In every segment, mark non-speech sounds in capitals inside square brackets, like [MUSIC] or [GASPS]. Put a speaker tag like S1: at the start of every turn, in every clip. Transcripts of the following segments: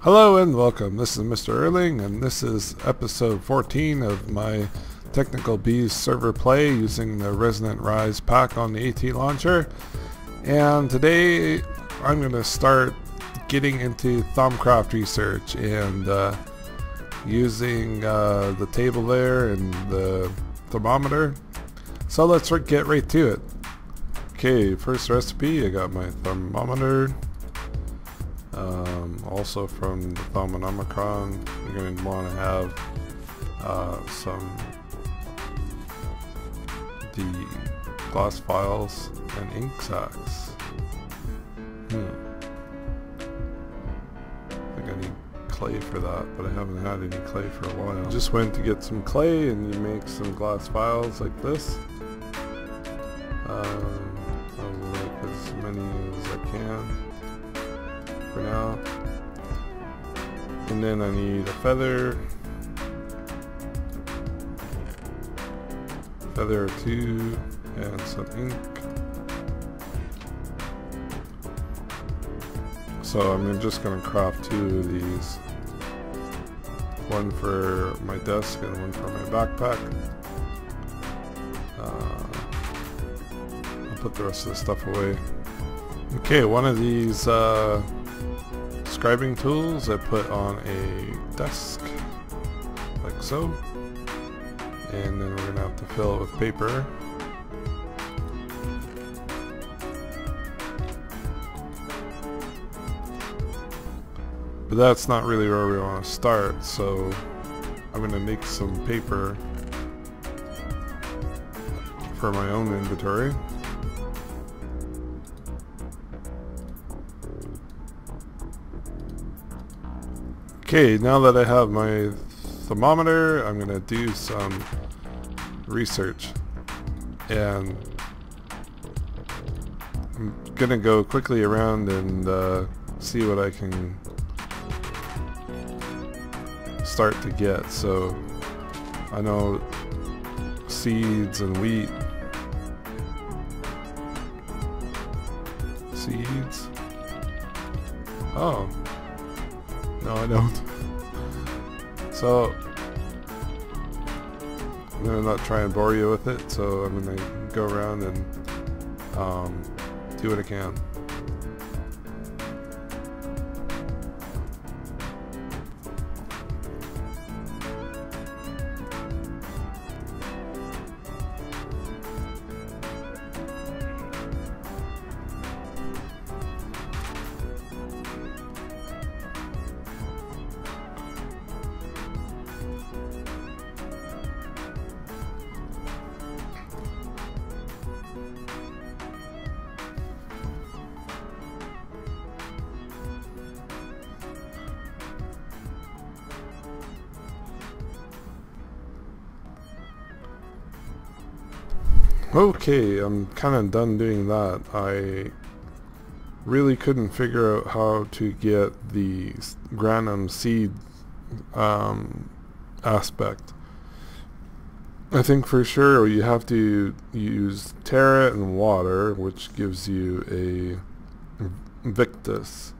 S1: Hello and welcome. This is Mr. Earling and this is episode 14 of my Technical Beast server play using the Resonant Rise pack on the AT launcher. And today I'm going to start getting into Thaumcraft research and uh, using uh, the table there and the Thaumometer. So let's get right to it. Okay, first recipe, I got my Thaumometer, um, also from the Thaumonomicon, you're going to want to have uh, some the glass vials and ink sacks. Hmm. I think I need clay for that, but I haven't had any clay for a while. Just went to get some clay and you make some glass vials like this. Um, for now. And then I need a feather, feather or two, and some ink. So I'm just going to craft two of these. One for my desk and one for my backpack. Uh, I'll put the rest of the stuff away. Okay, one of these uh, scribing tools I put on a desk, like so. And then we're going to have to fill it with paper. But that's not really where we want to start, so I'm going to make some paper for my own inventory. Okay, now that I have my Thaumometer, I'm going to do some research. And I'm going to go quickly around and uh, see what I can start to get. So I know seeds and wheat. Seeds? Oh. No, I don't. So, I'm gonna not try and bore you with it, so I'm gonna go around and um, do what I can. Okay, I'm kind of done doing that. I really couldn't figure out how to get the granum seed um, aspect. I think for sure you have to use Terra and water, which gives you a Victus.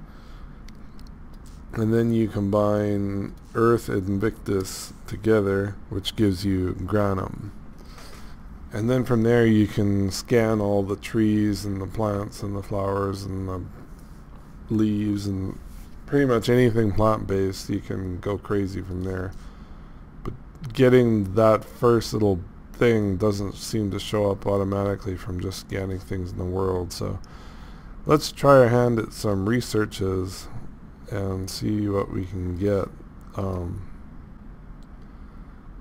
S1: And then you combine Earth and Victus together, which gives you Granum. And then from there you can scan all the trees and the plants and the flowers and the leaves and pretty much anything plant-based you can go crazy from there. But getting that first little thing doesn't seem to show up automatically from just scanning things in the world. So let's try our hand at some researches and see what we can get. Um,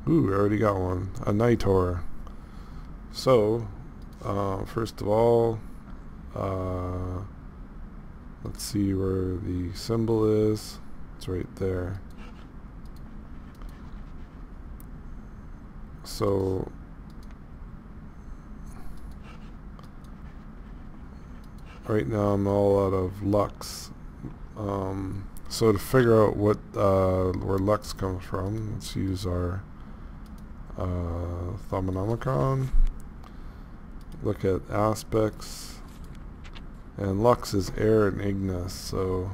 S1: ooh, we already got one. A Nitor. So, uh, first of all, uh, let's see where the symbol is. It's right there. So, right now I'm all out of Lux. Um, so to figure out what uh, where Lux comes from, let's use our uh, Thaumonomicon look at aspects and Lux is air and Ignis so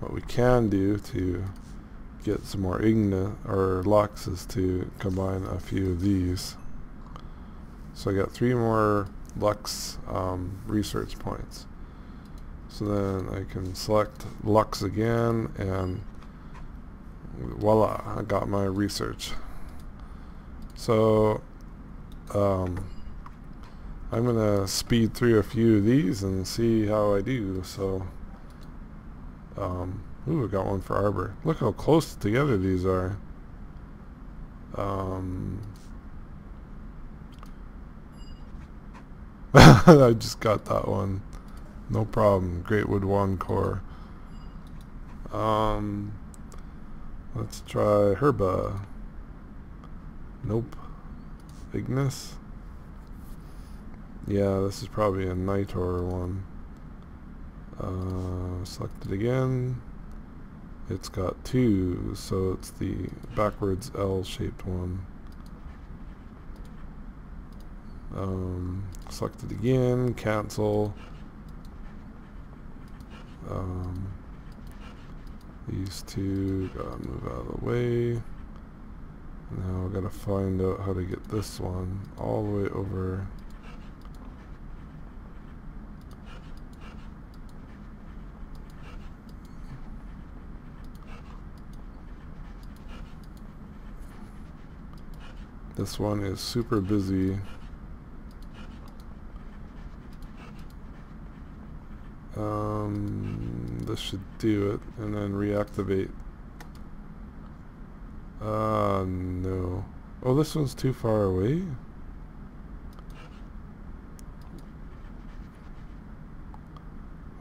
S1: what we can do to get some more Ignis or Lux is to combine a few of these. So I got three more Lux um, research points. So then I can select Lux again and voila, I got my research. So um, I'm to speed through a few of these and see how I do. So, um, ooh, I got one for Arbor. Look how close together these are. Um, [LAUGHS] I just got that one. No problem. Greatwood Wand Core. Um, let's try Herba. Nope. Ignis. Yeah, this is probably a Nitor one. Uh, select it again. It's got two, so it's the backwards L-shaped one. Um, select it again, cancel. Um, these two gotta move out of the way. Now I gotta find out how to get this one all the way over This one is super busy. Um, this should do it, and then reactivate. Uh, no. Oh, this one's too far away?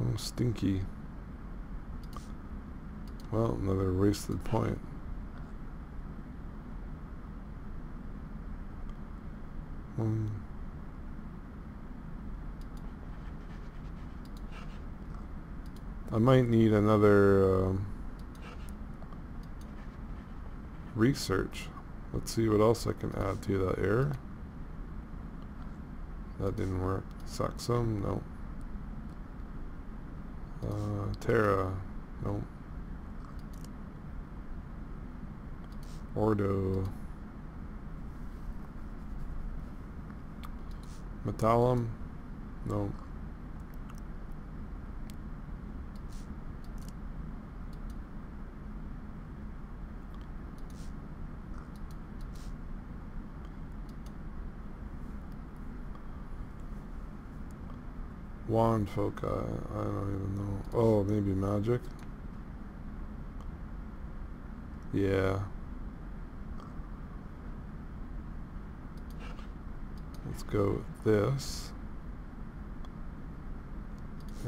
S1: Oh, stinky. Well, another wasted point. Um, I might need another um, research. Let's see what else I can add to that error. That didn't work. Saxum, no. Uh, Terra, no. Ordo. Metallum? No. Wand foci, I don't even know. Oh, maybe magic? Yeah. Let's go with this.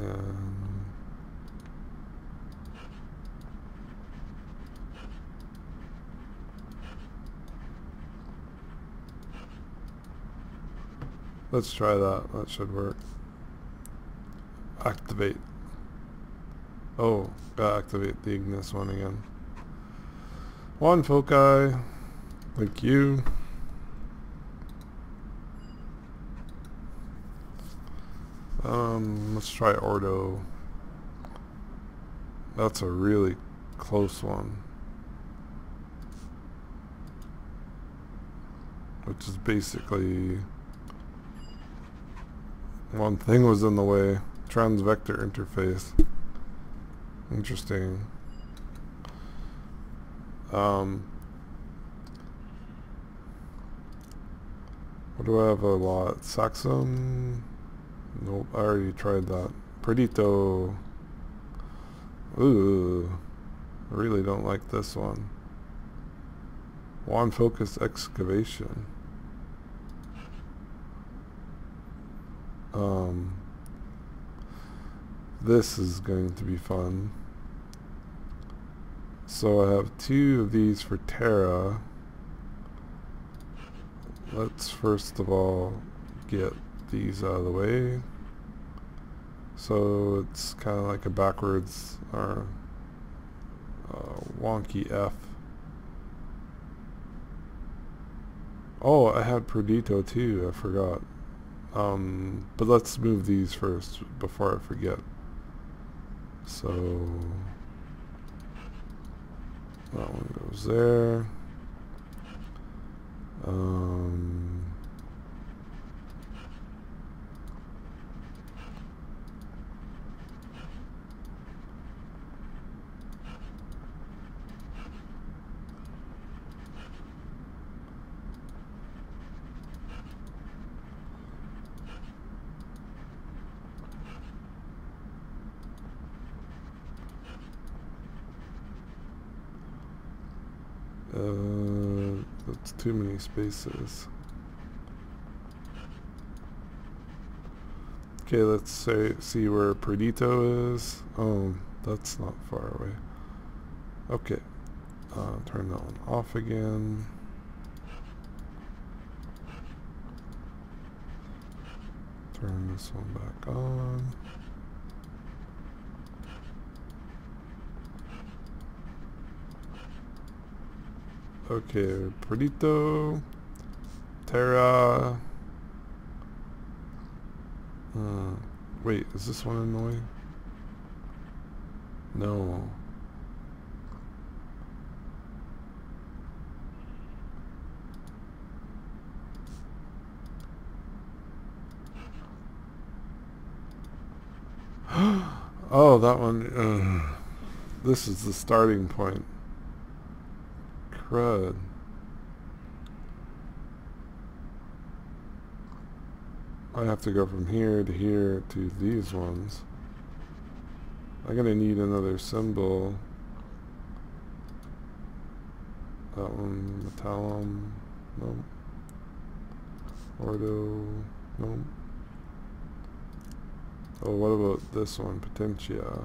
S1: And let's try that. That should work. Activate. Oh, gotta activate the Ignis one again. Wand foci. Thank you. Um, let's try Ordo. That's a really close one. Which is basically one thing was in the way. Transvector interface. Interesting. Um, what do I have a lot? Saxum? Nope, I already tried that. Perdito. Ooh. I really don't like this one. Wand Focus Excavation. Um, this is going to be fun. So I have two of these for Terra. Let's first of all get these out of the way. So it's kind of like a backwards or uh, wonky F. Oh, I had Perdito too, I forgot. Um, but let's move these first before I forget. So, That one goes there. Um, Uh, that's too many spaces. Okay, let's say see where Perdido is. Oh, that's not far away. Okay, uh, turn that one off again. Turn this one back on. Okay, Perdido, Terra. Uh, wait, is this one annoying? No. [GASPS] oh, that one. Uh, this is the starting point crud. I have to go from here to here to these ones. I'm gonna need another symbol. That one, Metallum, nope. Ordo, nope. Oh, what about this one, Potentia?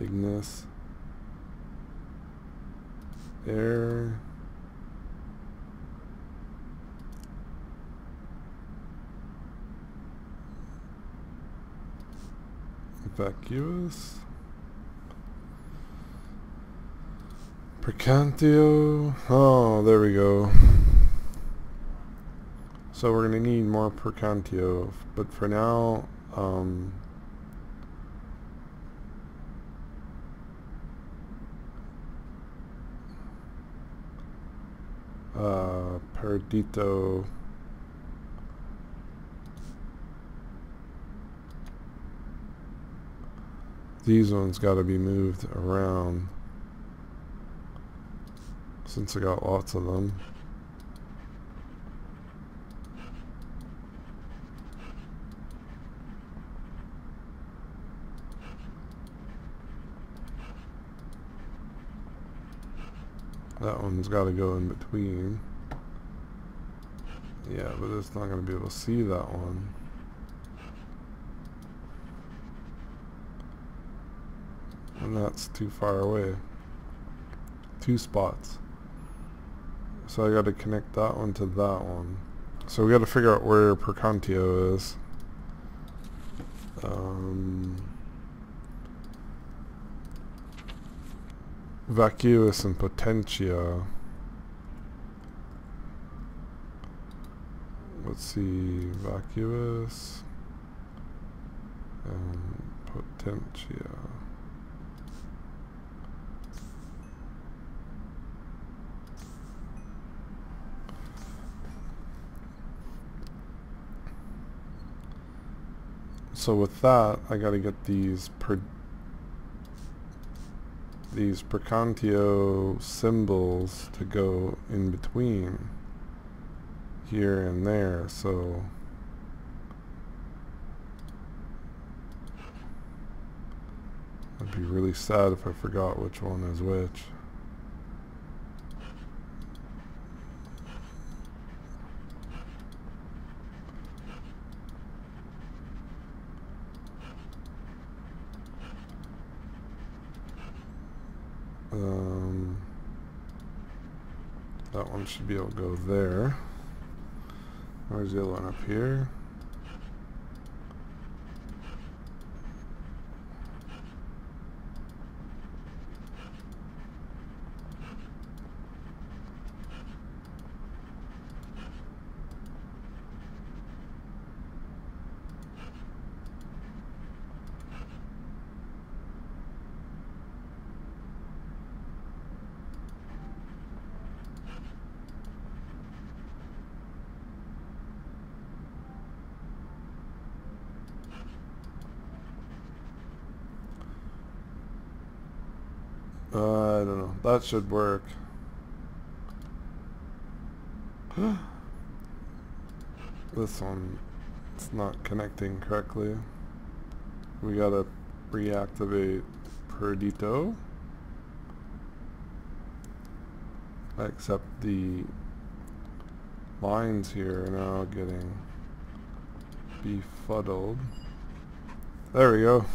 S1: Ignis. Air. Vacuos. Percantio. Oh, there we go. So we're going to need more Percantio, but for now, um, uh, Perdido. These ones got to be moved around since I got lots of them That one's got to go in between. Yeah, but it's not going to be able to see that one. And that's too far away. Two spots. So I got to connect that one to that one. So we got to figure out where Percantio is. Um, vacuos and potentia. Let's see, vacuos and potentia. So with that, I gotta get these per these Percantio symbols to go in between here and there so I'd be really sad if I forgot which one is which Um, that one should be able to go there. Where's the other one up here? Uh, I don't know. That should work. [GASPS] this one, it's not connecting correctly. We gotta reactivate Perdito. Except the lines here are now getting befuddled. There we go.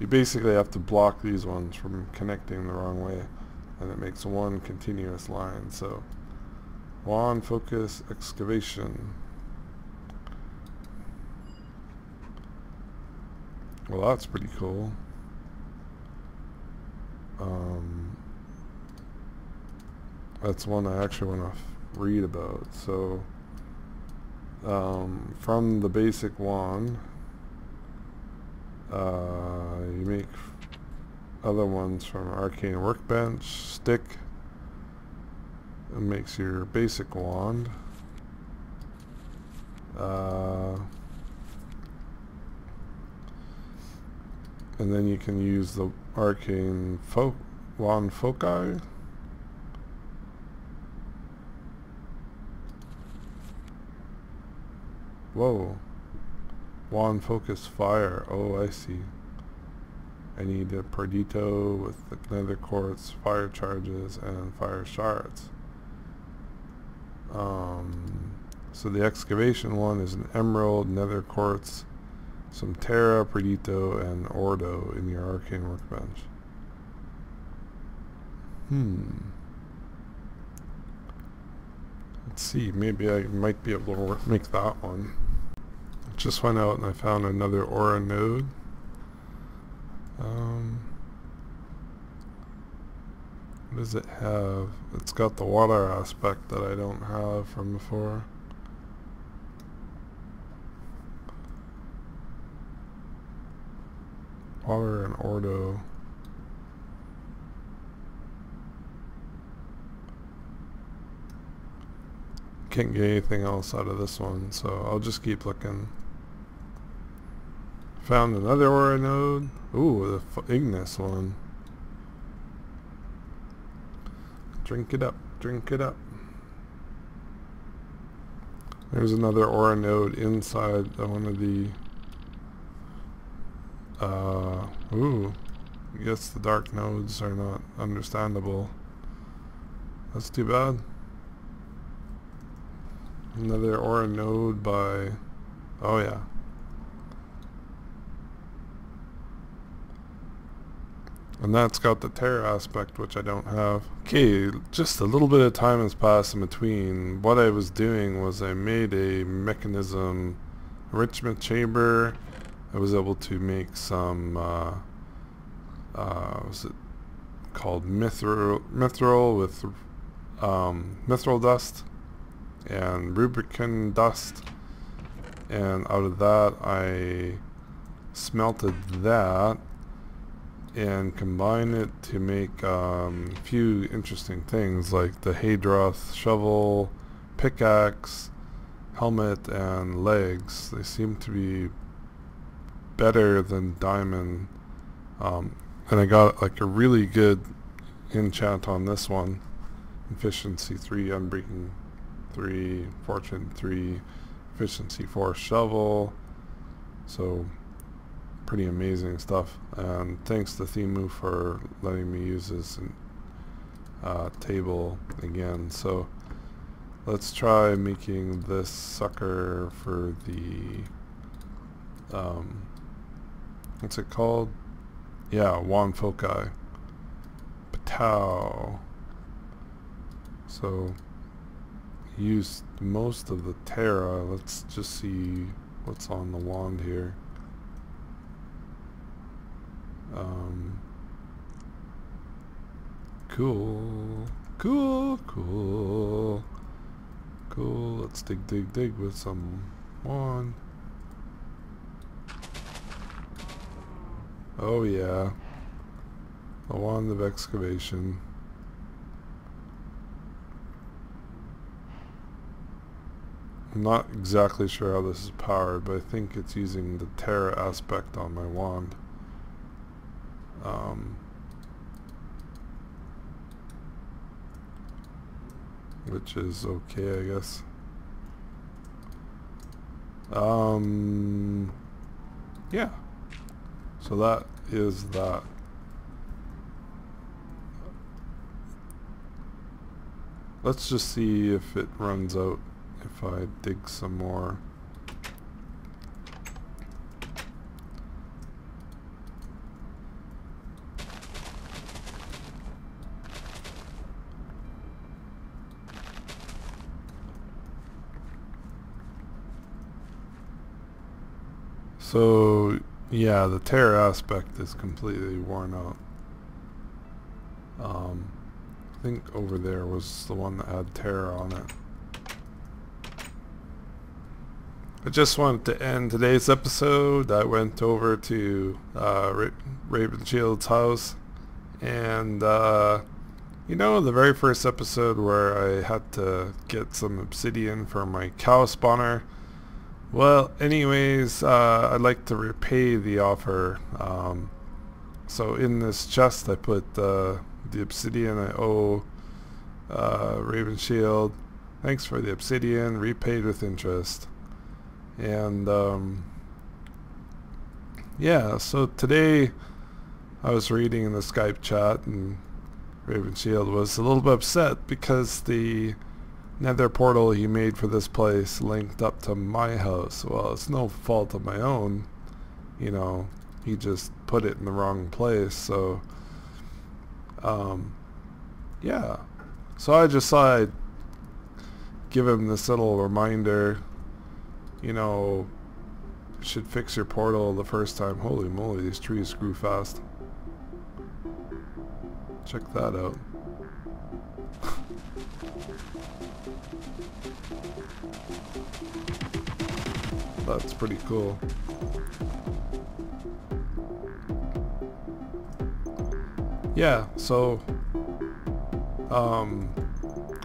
S1: You basically have to block these ones from connecting the wrong way and it makes one continuous line. So wand focus excavation. Well that's pretty cool. Um, that's one I actually want to read about. So um, from the basic wand uh, you make other ones from Arcane Workbench, Stick, it makes your basic wand. Uh, and then you can use the Arcane fo Wand Foci. Whoa. Wand focus fire. Oh, I see. I need a Perdito with the nether quartz, fire charges, and fire shards. Um, so the excavation one is an emerald, nether quartz, some Terra, Perdito, and Ordo in your arcane workbench. Hmm. Let's see, maybe I might be able to make that one. Just went out and I found another Aura node. Um, what does it have? It's got the water aspect that I don't have from before. Water and Ordo. Can't get anything else out of this one, so I'll just keep looking. Found another aura node. Ooh, the Ignis one. Drink it up, drink it up. There's another aura node inside one of the... Uh, ooh. I guess the dark nodes are not understandable. That's too bad. Another aura node by... Oh yeah, And that's got the Terra aspect, which I don't have. Okay, just a little bit of time has passed in between. What I was doing was I made a Mekanism enrichment chamber. I was able to make some, uh, uh, was it called mithril, mithril with um, mithril dust and Rubracium dust. And out of that I smelted that and combine it to make um, a few interesting things like the Hadroth shovel, pickaxe, helmet, and legs. They seem to be better than diamond. Um, and I got like a really good enchant on this one. Efficiency 3, Unbreaking 3, Fortune 3, Efficiency 4 shovel. So pretty amazing stuff. And thanks to Thimu for letting me use this uh, table again. So let's try making this sucker for the, um, what's it called? Yeah, Wand Foci. Patow. So use most of the Terra. Let's just see what's on the wand here. Um, cool. Cool, cool. Cool. Let's dig, dig, dig with some wand. Oh yeah. A wand of excavation. I'm not exactly sure how this is powered, but I think it's using the Terra aspect on my wand. Um, which is okay, I guess. Um, yeah. So that is that. Let's just see if it runs out if I dig some more. So yeah, the Terra aspect is completely worn out. Um, I think over there was the one that had Terra on it. I just wanted to end today's episode. I went over to uh, Ra Rabenschild's house and uh, you know the very first episode where I had to get some obsidian for my cow spawner well, anyways, uh, I'd like to repay the offer. Um, so in this chest I put uh, the obsidian I owe uh, Rabenschild. Thanks for the obsidian, repaid with interest. And um, yeah, so today I was reading in the Skype chat and Rabenschild was a little bit upset because the nether portal he made for this place linked up to my house. Well, it's no fault of my own. You know, he just put it in the wrong place. So, um, yeah. So I just thought I'd give him this little reminder. You know, should fix your portal the first time. Holy moly, these trees grew fast. Check that out. That's pretty cool. Yeah, so um,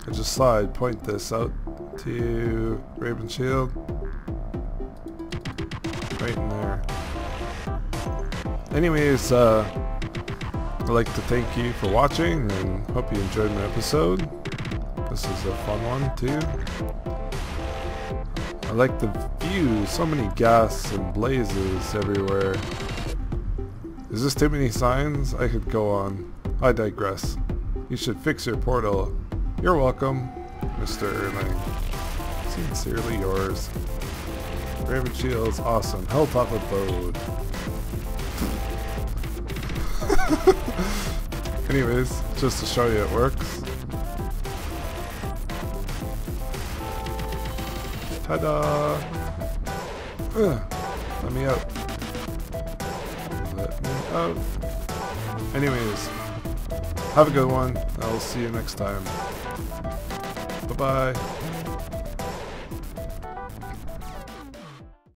S1: I just thought I'd point this out to Rabenschild. Right in there. Anyways, uh, I'd like to thank you for watching and hope you enjoyed my episode. This is a fun one too. I like the view. So many ghasts and blazes everywhere. Is this too many signs? I could go on. I digress. You should fix your portal. You're welcome, Mr. Earling. Sincerely yours. Rabenschild's awesome. Helltop abode. [LAUGHS] Anyways, just to show you it works. Ta-da! Let me out. Let me out. Anyways, have a good one. I'll see you next time. Bye-bye.